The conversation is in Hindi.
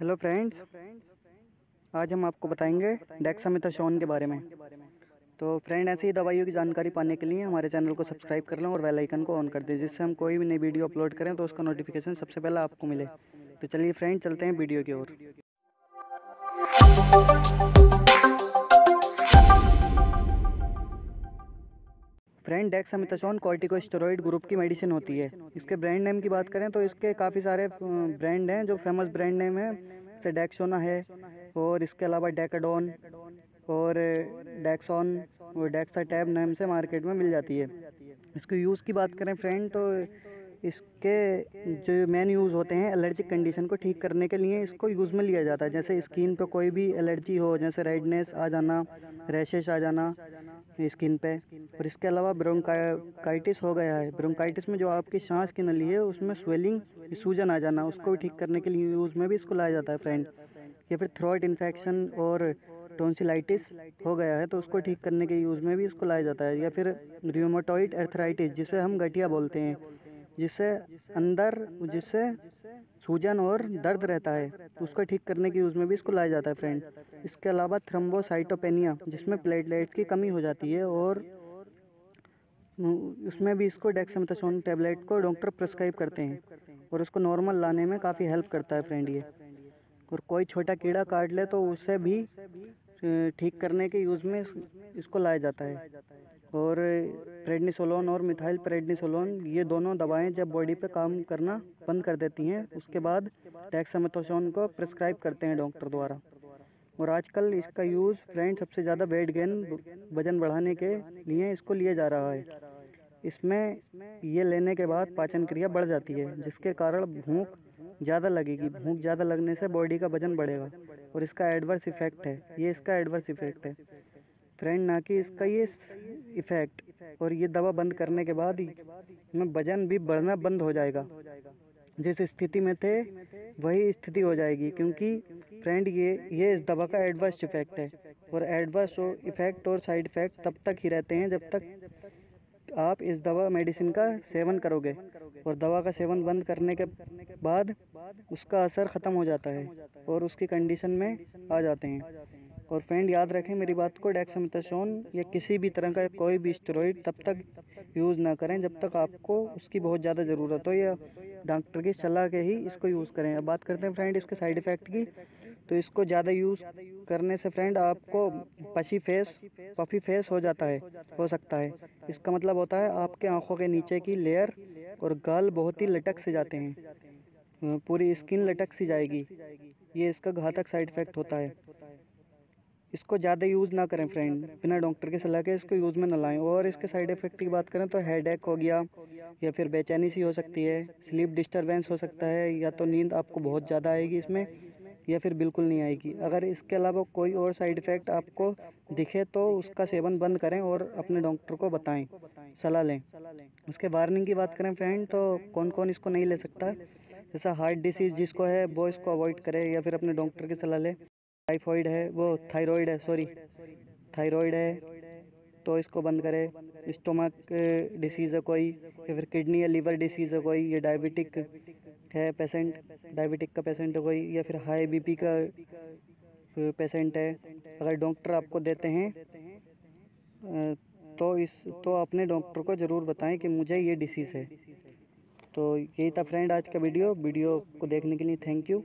हेलो फ्रेंड्स आज हम आपको बताएँगे डेक्सामेथासोन के बारे में। तो फ्रेंड ऐसी ही दवाइयों की जानकारी पाने के लिए हमारे चैनल को सब्सक्राइब कर लें और बेल आइकन को ऑन कर दें जिससे हम कोई भी नई वीडियो अपलोड करें तो उसका नोटिफिकेशन सबसे पहले आपको मिले। तो चलिए फ्रेंड चलते हैं वीडियो की ओर। फ्रेंड डेक्सामेथासोन कॉर्टिकोस्टेरॉइड ग्रुप की मेडिसिन होती है। इसके ब्रांड नेम की बात करें तो इसके काफ़ी सारे ब्रांड हैं, जो फ़ेमस ब्रांड नेम है। जैसे डेक्सोना है, और इसके अलावा डेकाडोन और डेक्सॉन और डेक्सा टैब नेम से मार्केट में मिल जाती है। इसके यूज़ की बात करें फ्रेंड तो इसके जो मेन यूज़ होते हैं एलर्जिक कंडीशन को ठीक करने के लिए इसको यूज़ में लिया जाता है। जैसे स्किन पर कोई भी एलर्जी हो, जैसे रेडनेस आ जाना रैशेस आ जाना स्किन पे। और इसके अलावा ब्रोंकाइटिस हो गया है। ब्रोंकाइटिस में जो आपकी सांस की नली है, उसमें स्वेलिंग सूजन आ जाना, उसको भी ठीक करने के लिए यूज़ में भी इसको लाया जाता है फ्रेंड या फिर थ्रोट इन्फेक्शन और टोंसिलाइटिस हो गया है तो उसको ठीक करने के यूज़ में भी इसको लाया जाता है। या फिर रियोमोटॉइड एर्थराइटिस जिसे हम गठिया बोलते हैं। जिससे अंदर जिससे सूजन और दर्द रहता है, उसको ठीक करने के यूज़ में भी इसको लाया जाता है फ्रेंड इसके अलावा थ्रम्बोसाइटोपेनिया जिसमें प्लेटलेट्स की कमी हो जाती है और उसमें भी इसको डेक्सामेथासोन टेबलेट को डॉक्टर प्रिस्क्राइब करते हैं और उसको नॉर्मल लाने में काफ़ी हेल्प करता है फ्रेंड ये. और कोई छोटा कीड़ा काट ले तो उससे भी ठीक करने के यूज़ में इसको लाया जाता है। और प्रेडनिसोलोन और मिथाइल प्रेडनिसोलोन ये दोनों दवाएँ जब बॉडी पे काम करना बंद कर देती हैं, उसके बाद टैक्सामेथोसोन को प्रिस्क्राइब करते हैं डॉक्टर द्वारा। और आजकल इसका यूज़ फ्रेंड सबसे ज़्यादा वेट गेन वज़न बढ़ाने के लिए इसको लिया जा रहा है। इसमें ये लेने के बाद पाचन क्रिया बढ़ जाती है, जिसके कारण भूख ज़्यादा लगेगी, भूख ज़्यादा लगने से बॉडी का वज़न बढ़ेगा और इसका एडवर्स इफ़ेक्ट है। ये इसका एडवर्स इफ़ेक्ट है। फ्रेंड ना कि इसका ये इफ़ेक्ट और ये दवा बंद करने के बाद ही में वज़न भी बढ़ना बंद हो जाएगा। जिस स्थिति में थे, वही स्थिति हो जाएगी क्योंकि फ्रेंड ये ये इस दवा का एडवर्स इफ़ेक्ट है और एडवर्स इफ़ेक्ट और साइड इफ़ेक्ट तब तक ही रहते हैं जब तक आप इस दवा मेडिसिन का सेवन करोगे और दवा का सेवन बंद करने के बाद उसका असर ख़त्म हो जाता है और उसकी कंडीशन में आ जाते हैं। और फ्रेंड याद रखें, मेरी बात को डेक्सामेथासोन या किसी भी तरह का कोई भी स्टेरॉइड तब तक यूज़ ना करें जब तक आपको उसकी बहुत ज़्यादा ज़रूरत हो या डॉक्टर की सलाह के ही इसको यूज़ करें। अब बात करते हैं फ्रेंड इसके साइड इफ़ेक्ट की तो इसको ज़्यादा यूज़ करने से फ्रेंड आपको पशी फेस पफी फेस हो जाता है, हो सकता है। इसका मतलब होता है आपके आँखों के नीचे की लेयर और गाल बहुत ही लटक से जाते हैं, पूरी स्किन लटक सी जाएगी। ये इसका घातक साइड इफ़ेक्ट होता है। इसको ज़्यादा यूज़ ना करें फ्रेंड बिना डॉक्टर की सलाह के इसको यूज़ में ना लाएँ। और इसके साइड इफ़ेक्ट की बात करें तो हेड हो गया या फिर बेचैनी सी हो सकती है स्लीप डिस्टर्बेंस हो सकता है या तो नींद आपको बहुत ज़्यादा आएगी इसमें या फिर बिल्कुल नहीं आएगी। अगर इसके अलावा कोई और साइड इफ़ेक्ट आपको दिखे तो उसका सेवन बंद करें और अपने डॉक्टर को बताएँ सलाह लें। उसके वार्निंग की बात करें फ्रेंड तो कौन कौन इसको नहीं ले सकता? जैसा हार्ट डिसीज़ जिसको है वो इसको अवॉइड करे या फिर अपने डॉक्टर की सलाह ले। टाइफॉइड है, वो थायराइड है सॉरी थायराइड है तो इसको बंद करें। स्टोमक डिसीज़ है कोई, या फिर किडनी या लीवर डिसीज़ है कोई, या डायबिटिक है पेशेंट डायबिटिक का पेशेंट है कोई, या फिर हाई बीपी का पेशेंट है। अगर डॉक्टर आपको देते हैं तो इस तो अपने डॉक्टर को ज़रूर बताएँ कि मुझे ये डिसीज़ है। तो यही था फ्रेंड आज का वीडियो वीडियो को देखने के लिए थैंक यू